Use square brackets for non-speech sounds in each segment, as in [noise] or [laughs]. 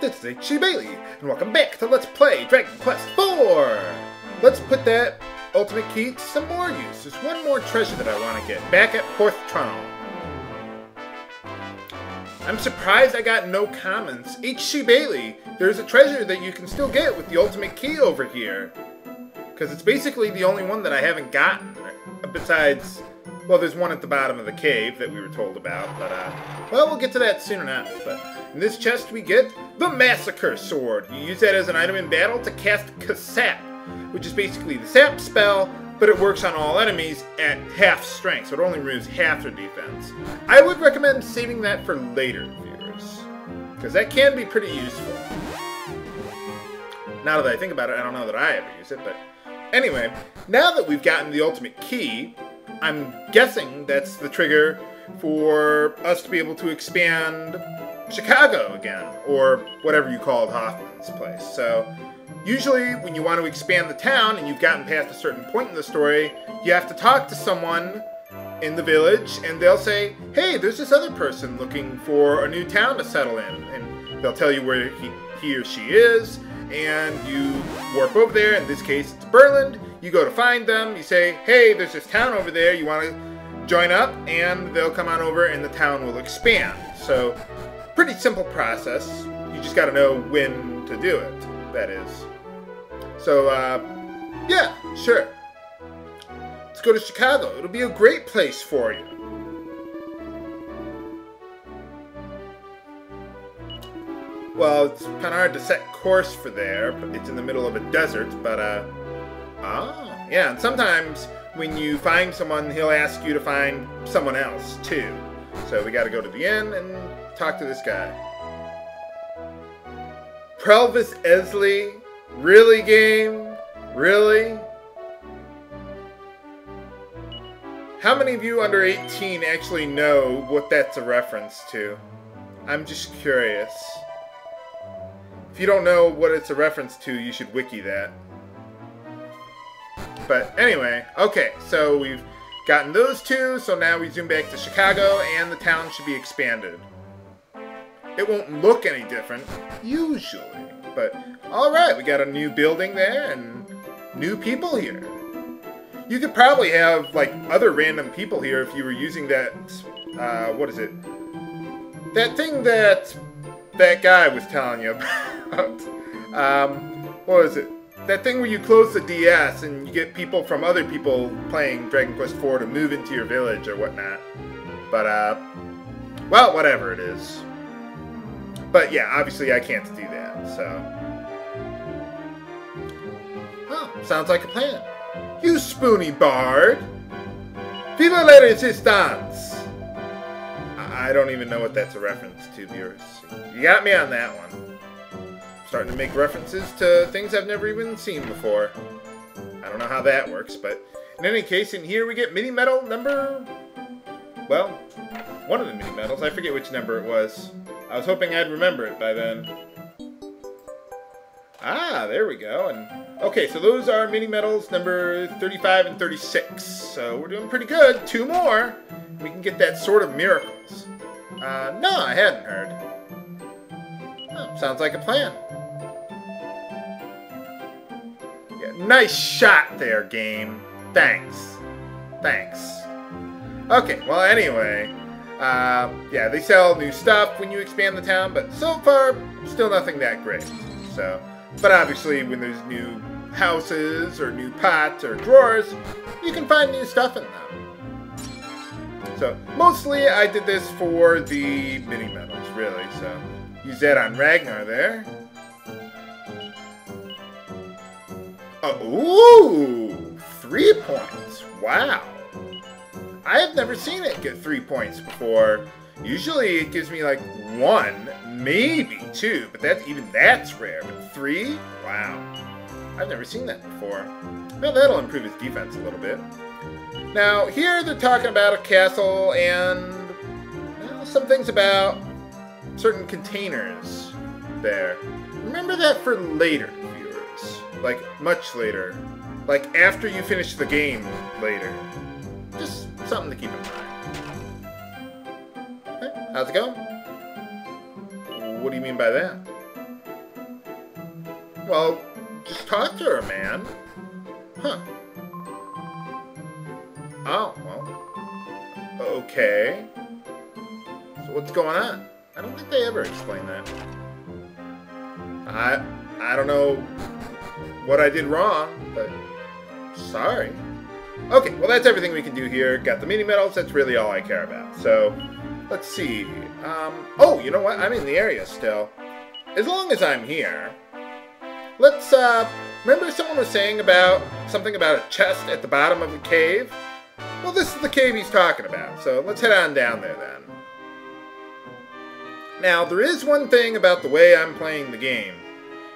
This is H.C. Bailly, and welcome back to Let's Play Dragon Quest IV! Let's put that ultimate key to some more use. There's one more treasure that I want to get, back at Porth Tunnel. I'm surprised I got no comments. H.C. Bailly, there's a treasure that you can still get with the ultimate key over here. Because it's basically the only one that I haven't gotten, besides well, there's one at the bottom of the cave that we were told about, but, uh, well, we'll get to that soon enough. But in this chest, we get the Massacre Sword. You use that as an item in battle to cast Kasap, which is basically the sap spell, but it works on all enemies at half strength, so it only removes half their defense. I would recommend saving that for later, viewers, because that can be pretty useful. Now that I think about it, I don't know that I ever use it, but anyway, now that we've gotten the ultimate key, I'm guessing that's the trigger for us to be able to expand Chicago again, or whatever you called Hoffman's place. So, usually when you want to expand the town and you've gotten past a certain point in the story, you have to talk to someone in the village and they'll say, hey, there's this other person looking for a new town to settle in. And they'll tell you where he, he or she is, and you warp over there. In this case, it's Berland you go to find them, you say, hey, there's this town over there, you want to join up, and they'll come on over and the town will expand. So, pretty simple process. You just got to know when to do it, that is. So, uh, yeah, sure. Let's go to Chicago. It'll be a great place for you. Well, it's kind of hard to set course for there, it's in the middle of a desert, but, uh, Oh, yeah. And sometimes when you find someone, he'll ask you to find someone else too. So we got to go to the inn and talk to this guy. Prelvis Esley? Really, game? Really? How many of you under 18 actually know what that's a reference to? I'm just curious. If you don't know what it's a reference to, you should wiki that. But anyway, okay, so we've gotten those two, so now we zoom back to Chicago, and the town should be expanded. It won't look any different, usually, but alright, we got a new building there, and new people here. You could probably have, like, other random people here if you were using that, uh, what is it? That thing that that guy was telling you [laughs] about. um, what was it? That thing where you close the DS and you get people from other people playing Dragon Quest IV to move into your village or whatnot. But, uh, well, whatever it is. But yeah, obviously I can't do that, so. Sounds like a plan. You spoony bard! Viva la resistance! I don't even know what that's a reference to, viewers. You got me on that one starting to make references to things I've never even seen before. I don't know how that works, but in any case, in here we get mini medal number... Well, one of the mini medals. I forget which number it was. I was hoping I'd remember it by then. Ah, there we go. And Okay, so those are mini medals number 35 and 36. So we're doing pretty good. Two more. We can get that Sword of Miracles. Uh, no, I hadn't heard. Oh, sounds like a plan. Nice shot there, game. Thanks. Thanks. Okay, well, anyway. Uh, yeah, they sell new stuff when you expand the town, but so far, still nothing that great. So, but obviously, when there's new houses or new pots or drawers, you can find new stuff in them. So, mostly I did this for the mini medals, really. So, use that on Ragnar there. Uh, ooh! Three points. Wow. I have never seen it get three points before. Usually it gives me like one, maybe two, but that's even that's rare. But three? Wow. I've never seen that before. Well, that'll improve his defense a little bit. Now, here they're talking about a castle and well, some things about certain containers there. Remember that for later. Like, much later. Like, after you finish the game later. Just something to keep in mind. Hey, how's it going? What do you mean by that? Well, just talk to her, man. Huh. Oh, well. Okay. So what's going on? I don't think they ever explain that. I I don't know what I did wrong, but sorry. Okay, well that's everything we can do here. Got the mini medals, that's really all I care about. So, let's see. Um, oh, you know what? I'm in the area still. As long as I'm here, let's, uh, remember someone was saying about something about a chest at the bottom of a cave? Well, this is the cave he's talking about, so let's head on down there then. Now, there is one thing about the way I'm playing the game.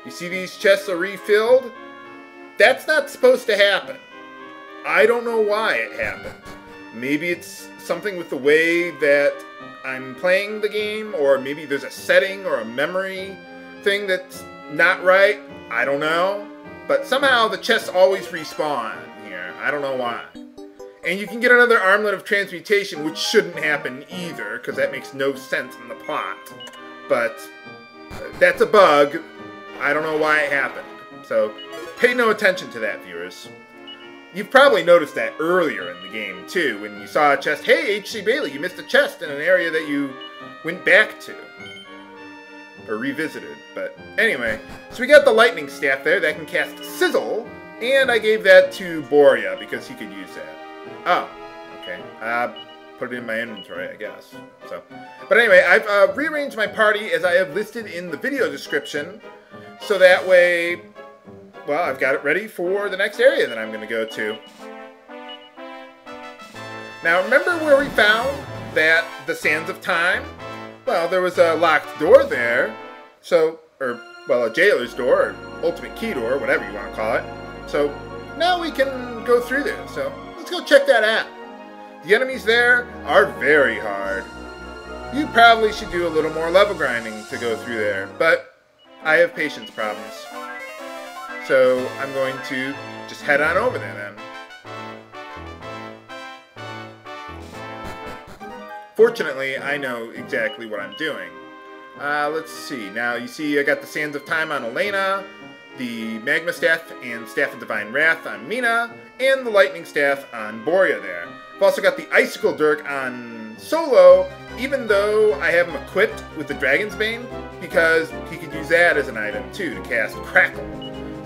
You see these chests are refilled? That's not supposed to happen. I don't know why it happened. Maybe it's something with the way that I'm playing the game, or maybe there's a setting or a memory thing that's not right. I don't know. But somehow the chests always respawn here. I don't know why. And you can get another armlet of transmutation, which shouldn't happen either, because that makes no sense in the plot. But uh, that's a bug. I don't know why it happened. So pay no attention to that, viewers. You've probably noticed that earlier in the game, too, when you saw a chest. Hey, H.C. Bailly, you missed a chest in an area that you went back to. Or revisited. But anyway, so we got the lightning staff there that can cast Sizzle, and I gave that to Borya because he could use that. Oh, okay. Uh, put it in my inventory, I guess. So, But anyway, I've uh, rearranged my party as I have listed in the video description, so that way well, I've got it ready for the next area that I'm going to go to. Now, remember where we found that the Sands of Time? Well, there was a locked door there. So, or, well, a jailer's door, or ultimate key door, whatever you want to call it. So, now we can go through there. So, let's go check that out. The enemies there are very hard. You probably should do a little more level grinding to go through there, but I have patience problems. So I'm going to just head on over there then. Fortunately, I know exactly what I'm doing. Uh, let's see. Now, you see I got the Sands of Time on Alena, the Magma Staff and Staff of Divine Wrath on Meena, and the Lightning Staff on Borya there. I've also got the Icicle Dirk on Solo, even though I have him equipped with the Dragon's Bane, because he could use that as an item too to cast Crackle.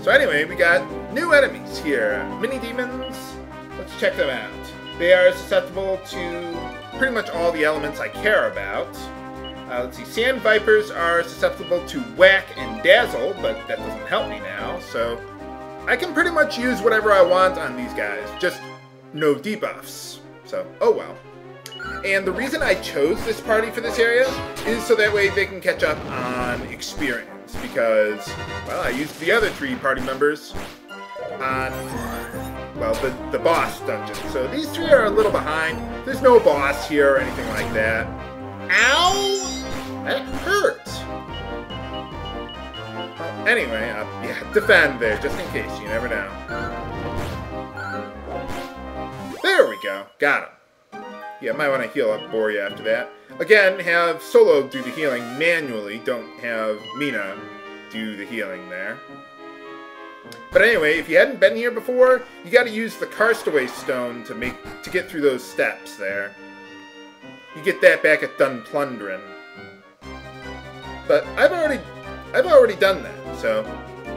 So anyway, we got new enemies here. Mini demons. Let's check them out. They are susceptible to pretty much all the elements I care about. Uh, let's see, Sand Vipers are susceptible to Whack and Dazzle, but that doesn't help me now, so I can pretty much use whatever I want on these guys, just no debuffs. So, oh well. And the reason I chose this party for this area is so that way they can catch up on experience because, well, I used the other three party members on, well, the, the boss dungeon. So these three are a little behind. There's no boss here or anything like that. Ow! That hurts. Well, anyway, uh, yeah, [laughs] defend there, just in case. You never know. There we go. Got him. Yeah, might want to heal up Borya after that. Again, have Solo do the healing manually. Don't have Meena do the healing there. But anyway, if you hadn't been here before, you got to use the Karstaway Stone to make to get through those steps there. You get that back at Dun Plundrin. But I've already I've already done that, so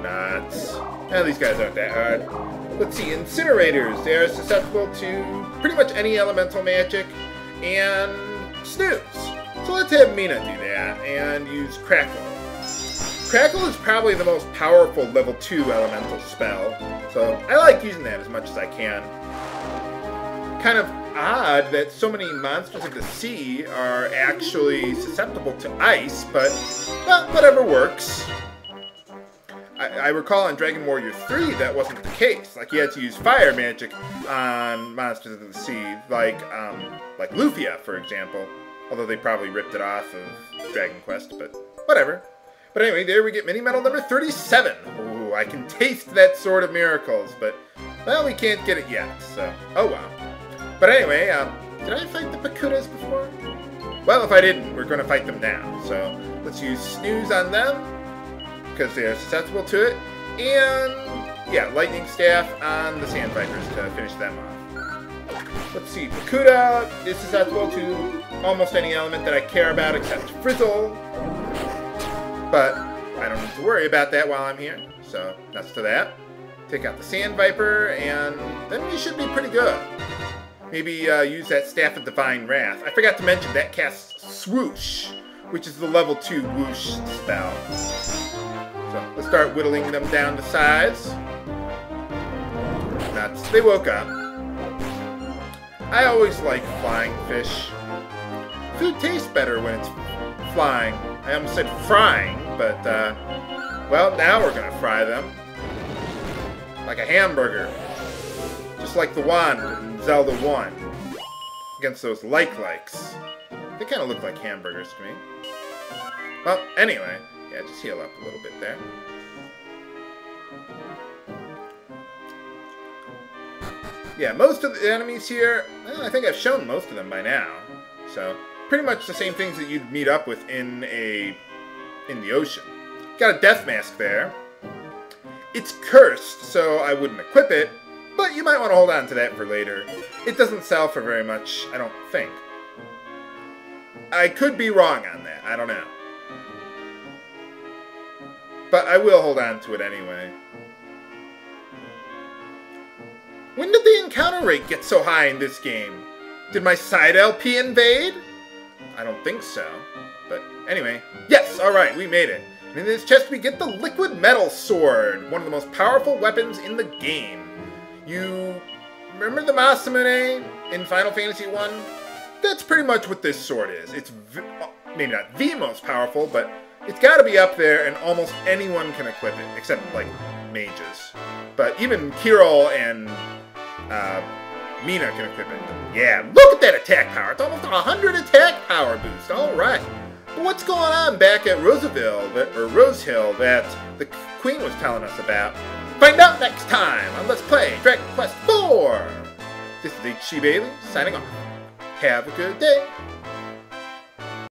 nuts. Now these guys aren't that hard. Let's see, incinerators. They are susceptible to pretty much any elemental magic and snooze. So let's have Meena do that and use Crackle. Crackle is probably the most powerful level 2 elemental spell, so I like using that as much as I can. Kind of odd that so many monsters of the sea are actually susceptible to ice, but, well, whatever works. I, I, recall in Dragon Warrior 3 that wasn't the case. Like, you had to use fire magic on monsters of the sea, like, um, like Lufia, for example. Although they probably ripped it off of Dragon Quest, but whatever. But anyway, there we get mini medal number 37. Ooh, I can taste that Sword of Miracles, but, well, we can't get it yet, so, oh well. But anyway, um, did I fight the Pakutas before? Well, if I didn't, we're going to fight them now. So, let's use Snooze on them, because they are susceptible to it. And yeah, lightning staff on the sand vipers to finish them off. Let's see, Pakuda is susceptible to almost any element that I care about except Frizzle. But I don't need to worry about that while I'm here, so that's to that. Take out the Sand Viper, and then we should be pretty good. Maybe uh, use that Staff of Divine Wrath. I forgot to mention that casts Swoosh, which is the level 2 Whoosh spell. So let's start whittling them down to size. They woke up. I always like flying fish. Food tastes better when it's flying. I almost said frying, but, uh, well, now we're gonna fry them. Like a hamburger. Just like the wand in Zelda 1. Against those like-likes. They kind of look like hamburgers to me. Well, anyway. Yeah, just heal up a little bit there. Yeah, most of the enemies here, well, I think I've shown most of them by now. So, pretty much the same things that you'd meet up with in a in the ocean. Got a death mask there. It's cursed, so I wouldn't equip it, but you might want to hold on to that for later. It doesn't sell for very much, I don't think. I could be wrong on that, I don't know. But I will hold on to it anyway. When did the encounter rate get so high in this game? Did my side LP invade? I don't think so. But anyway, yes, alright, we made it. And in this chest we get the Liquid Metal Sword, one of the most powerful weapons in the game. You remember the Masamune in Final Fantasy 1? That's pretty much what this sword is. It's uh, maybe not the most powerful, but it's got to be up there, and almost anyone can equip it, except, like, mages. But even Kiryl and uh, Meena can equip it. Yeah, look at that attack power. It's almost a 100 attack power boost. All right. But what's going on back at Roseville, that, or Rosehill, that the Queen was telling us about? Find out next time on Let's Play Dragon Quest IV! This is H.C. Bailly, signing off. Have a good day.